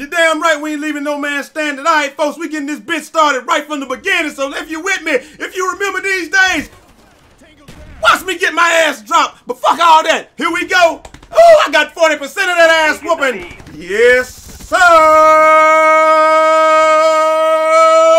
You damn right we ain't leaving no man standing. All right, folks, we getting this bitch started right from the beginning. So if you with me, if you remember these days, watch me get my ass dropped. But fuck all that. Here we go. Oh, I got 40% of that ass whooping. Yes, sir.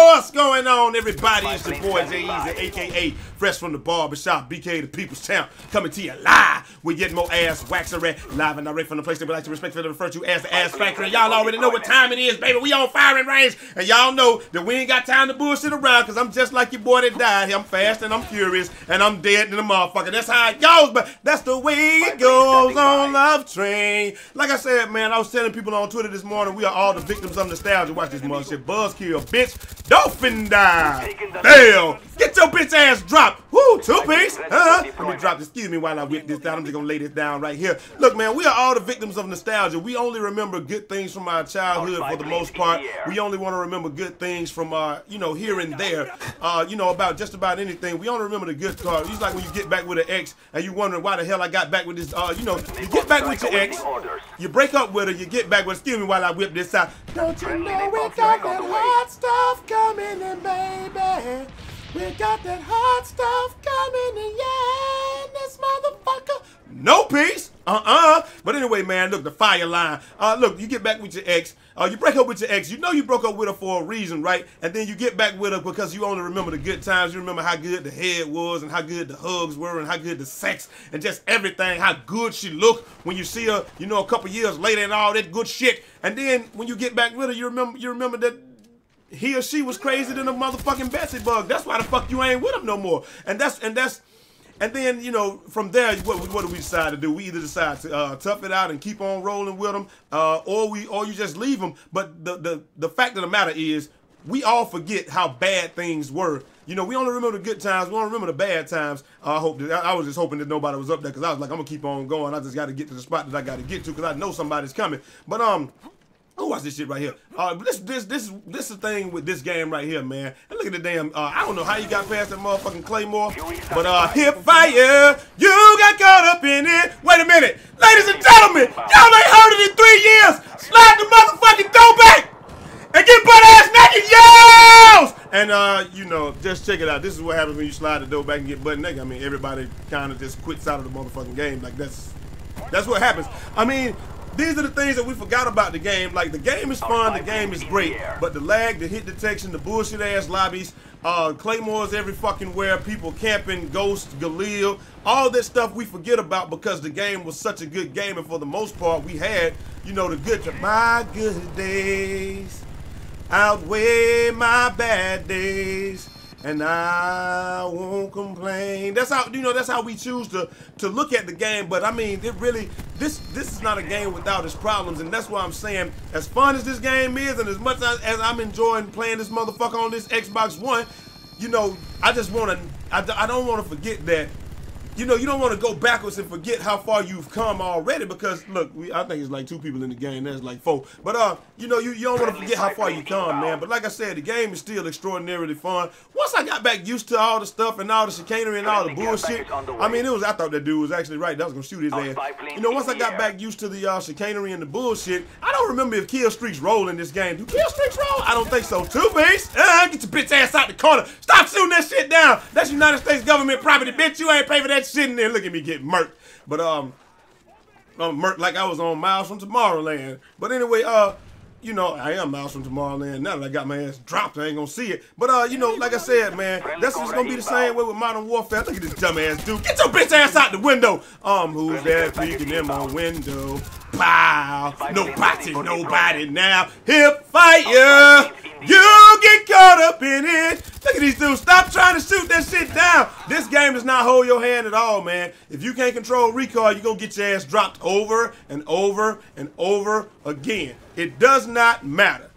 What's going on, everybody? It's your boy Jai Eazy, aka Fresh from the Barbershop, BK the People's Champ, coming to you live with yet more ass waxery, live and direct from the place that we like to respectfully refer to as the Ass Factory. Y'all already know what time it is, baby. We on firing range, and y'all know that we ain't got time to bullshit around, because I'm just like your boy that died. Here. I'm fast and I'm furious, and I'm dead in the motherfucker. That's how it goes, but that's the way it goes on Love Train. Like I said, man, I was telling people on Twitter this morning, we are all the victims of nostalgia. Watch this mother shit. Buzzkill, bitch. Dolphin die. Hell, get your bitch ass dropped. Woo, two piece. Uh-huh. Let me drop this. Excuse me while I whip this down. I'm just gonna lay this down right here. Look, man, we are all the victims of nostalgia. We only remember good things from our childhood for the most part. We only want to remember good things from our, you know, here and there. Uh, you know, about just about anything. We only remember the good part. It's like when you get back with an ex and you wondering why the hell I got back with this. Uh, you know, you get back with your ex, you break up with her, you get back with. Excuse me while I whip this out. Don't you know we got that hot stuff coming in, baby? We got that hot stuff coming in, yeah, this motherfucker. No peace. Uh-uh. But anyway, man, look, the fire line. Uh, look, you get back with your ex. Uh, you break up with your ex. You know you broke up with her for a reason, right? And then you get back with her because you only remember the good times. You remember how good the head was and how good the hugs were and how good the sex and just everything, how good she looked when you see her, you know, a couple years later and all that good shit. And then when you get back with her, you remember you remember that he or she was crazy than a motherfucking Betsy bug. That's why the fuck you ain't with him no more. And that's and that's and then you know from there, what, what do we decide to do? We either decide to uh, tough it out and keep on rolling with them, uh, or we or you just leave them. But the the the fact of the matter is, we all forget how bad things were. You know, we only remember the good times. We don't remember the bad times. Uh, I hope that I was just hoping that nobody was up there because I was like, I'm gonna keep on going. I just got to get to the spot that I got to get to because I know somebody's coming. But um. Oh, watch this shit right here. Uh, this, this, this, this is the thing with this game right here, man. And look at the damn. Uh, I don't know how you got past that motherfucking Claymore, but uh, hip fire, you got caught up in it. Wait a minute, ladies and gentlemen, y'all ain't heard it in three years. Slide the motherfucking door back and get butt ass naked, y'all. And uh, you know, just check it out. This is what happens when you slide the door back and get butt naked. I mean, everybody kind of just quits out of the motherfucking game. Like that's that's what happens. I mean, these are the things that we forgot about the game. Like the game is fun, the game is great, but the lag, the hit detection, the bullshit ass lobbies, uh, claymores every fucking where, people camping, ghosts, Galil, all this stuff we forget about because the game was such a good game, and for the most part, we had, you know, the good. My good days outweigh my bad days and I won't complain. That's how you know. That's how we choose to to look at the game. But I mean, it really this this is not a game without its problems, and that's why I'm saying, as fun as this game is, and as much as, as I'm enjoying playing this motherfucker on this Xbox One, you know, I just want to. I, I don't want to forget that you know, you don't want to go backwards and forget how far you've come already because look, we I think it's like two people in the game. That's like four. But uh, you know, you, you don't want to forget how far you come, man. But like I said, the game is still extraordinarily fun. Once I got back used to all the stuff and all the chicanery and all the bullshit, I mean, it was I thought that dude was actually right. That was gonna shoot his ass. You know, once I got back used to the uh, chicanery and the bullshit, I don't remember if kill streaks roll in this game. Do kill streaks roll? I don't think so. Two base. Uh, get your bitch ass out the corner. Stop shooting that shit down. That's United States government property, bitch. You ain't pay for that shit in there. Look at me get murked. But um, I'm murked like I was on Miles from Tomorrowland. But anyway, uh, you know, I am Miles from Tomorrowland. Now that I got my ass dropped, I ain't gonna see it. But uh, you know, like I said, man, that's just gonna be the same way with Modern Warfare. Look at this dumbass dude. Get your bitch ass out the window. Um, who's that peeking in my window? Pow! Nobody, nobody now. Hip fire! You get caught up in it. Look at these dudes. Stop trying to shoot that shit down. This game does not hold your hand at all, man. If you can't control recoil, you're going to get your ass dropped over and over and over again. It does not matter.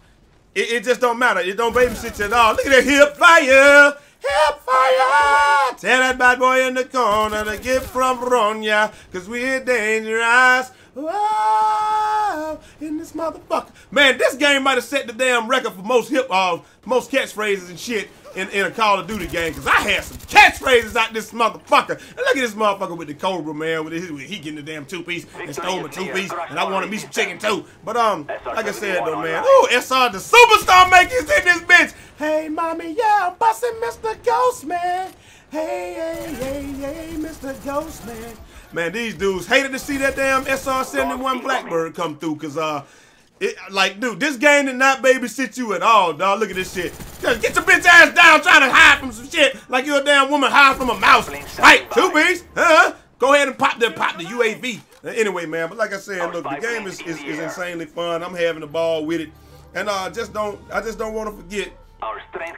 It, it just don't matter. It don't babysit you at all. Look at that hip fire. Hip fire. Tell that bad boy in the corner to get from Ronya, because we're dangerous. Whoa, in this motherfucker. Man, this game might have set the damn record for most hip uh, most catchphrases and shit. in, in a Call of Duty game because I had some catchphrases out this motherfucker. And look at this motherfucker with the Cobra, man. With his, he getting the damn two piece and stole my two piece, and I wanted me some chicken too. But um, like I said though, man, ooh, SR the superstar makers in this bitch. Hey, mommy, yeah, I'm busting Mr. Ghost, man. Hey, hey, hey. Ghost, man. Man, these dudes hated to see that damn SR-71 Blackbird come through, cause uh, it, like, dude, this game did not babysit you at all, dog. Look at this shit. Just get your bitch ass down trying to hide from some shit like you're a damn woman hide from a mouse. Right, two bees, huh? Go ahead and pop the pop the UAV. Anyway, man, but like I said, look, the game is, is, is insanely fun. I'm having a ball with it. And uh, just don't I just don't want to forget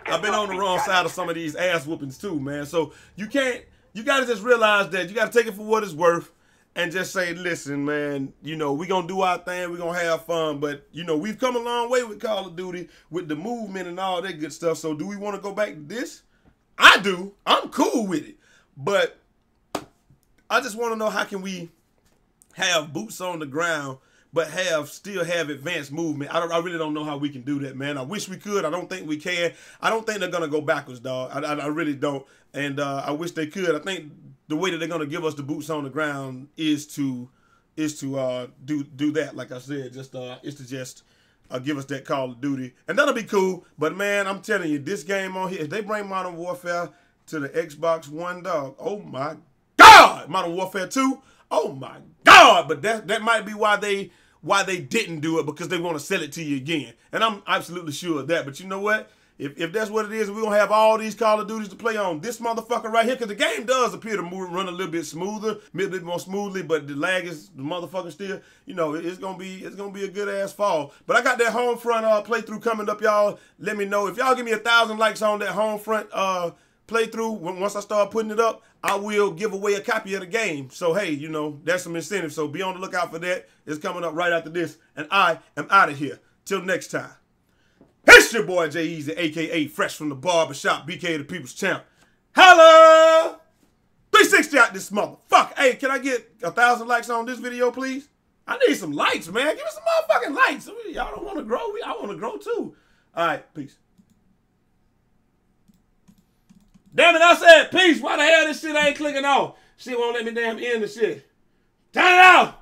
I've been on the wrong side of some of these ass whoopings too, man. So you can't, you got to just realize that you got to take it for what it's worth and just say, listen, man, you know, we going to do our thing. we going to have fun. But, you know, we've come a long way with Call of Duty, with the movement and all that good stuff. So do we want to go back to this? I do. I'm cool with it. But I just want to know how can we have boots on the ground but have still have advanced movement. I, I really don't know how we can do that, man. I wish we could. I don't think we can. I don't think they're gonna go backwards, dog. I, I, I really don't. And uh, I wish they could. I think the way that they're gonna give us the boots on the ground is to is to uh, do do that. Like I said, just uh, to just uh, give us that Call of Duty, and that'll be cool. But man, I'm telling you, this game on here, if they bring Modern Warfare to the Xbox One, dog, oh my God, Modern Warfare Two. Oh my God! But that that might be why they why they didn't do it because they want to sell it to you again. And I'm absolutely sure of that. But you know what? If, if that's what it is, we're going to have all these Call of Duties to play on this motherfucker right here because the game does appear to move, run a little bit smoother, a little bit more smoothly, but the lag is the motherfucker still, you know, it's going to be it's gonna be a good ass fall. But I got that Homefront uh, playthrough coming up, y'all. Let me know. If y'all give me a thousand likes on that Homefront uh, playthrough, once I start putting it up, I will give away a copy of the game. So, hey, you know, that's some incentive. So be on the lookout for that. It's coming up right after this. And I am out of here. Till next time. It's your boy Jai Eazy, a.k.a. Fresh from the Barbershop, BK the People's Champ. Hello! 360 out this motherfucker. Hey, can I get a thousand likes on this video, please? I need some likes, man. Give me some motherfucking likes. Y'all don't want to grow. I want to grow too. All right, peace. Damn it, I said peace. Why the hell this shit ain't clicking off? Shit won't let me damn end the shit. Turn it off.